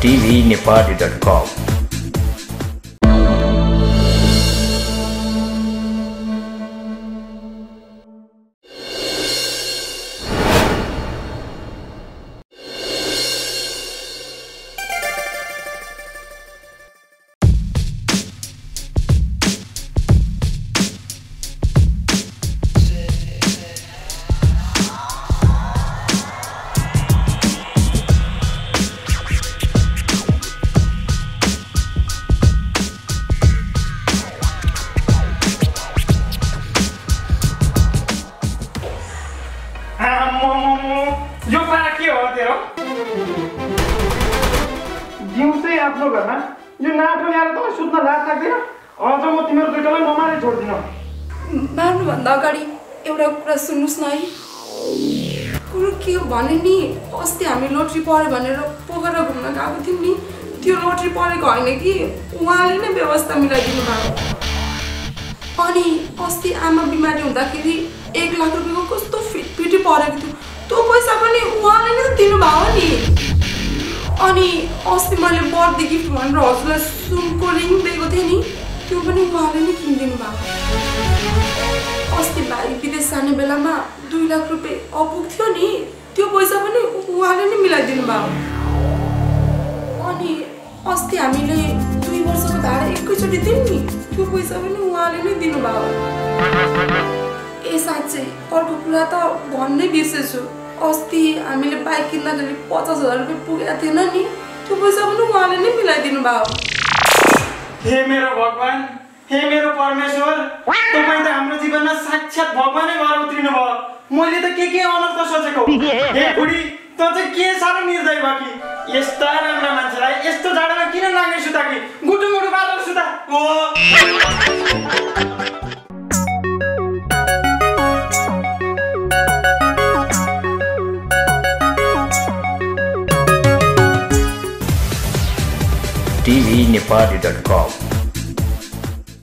tvnepali.com यो पारा के हो तेरो? दिउँसै आफ्नो घरमा। यो नाटो ल्याएर त सुत्न लाज लाग्दैन? अझ म तिमीहरू दुइटालाई नमारे छोड्दिनँ। मार्नुभन्दा अगाडि एउटा कुरा सुन्नुहोस् न है। कुरो के हो भने नि अस्ति हामी लोट्री पऱ्यो भनेर पोखरा घुम्न गएको थियौँ नि। त्यो लोट्री परेको होइन कि? उहाँले नै व्यवस्था मिलाइदिनु भएको। अनि अस्ति आमा बिमारी हुँदाखेरि एक लाख रुपियाँको कस्तो परेको थियो त्यो पैसा पनि उहाँले नै दिनुभयो नि। अनि अस्ति मैले बर्थडे गिफ्ट भनेर हजुरलाई सुनको रिङ दिएको थिएँ नि त्यो पनि उहाँले नै किनिदिनु भएको अस्ति भाइ विदेश जाने बेलामा दुई लाख रुपियाँ अपुग थियो नि त्यो पैसा पनि उहाँले नै मिलाइदिनु भयो। अनि अस्ति हामीले दुई वर्षको भाडा एकैचोटि दिउँ नि त्यो पैसा पनि उहाँले नै दिनुभयो। ए साँच्चै अर्को कुरा त भन्नै बिर्सेछु। अस्ति हामीले बाइक किन्दाखेरि पचास हजार रुपियाँ पुगेको थिएन नि। त्यो पैसा पनि उहाँले नै मिलाइदिनु भयो। हे मेरो भगवान् हे मेरो परमेश्वर तपाईँ त हाम्रो जीवनमा साक्षात् भगवानै भएर उत्रिनु भयो। मैले त के के अनर्थ सोचेको? हे बुढी त चाहिँ के साह्रो निर्दय भयो कि? यस्ता राम्रा मान्छेलाई यस्तो जाडोमा किन नाङ्गे सुता कि tvnepali.com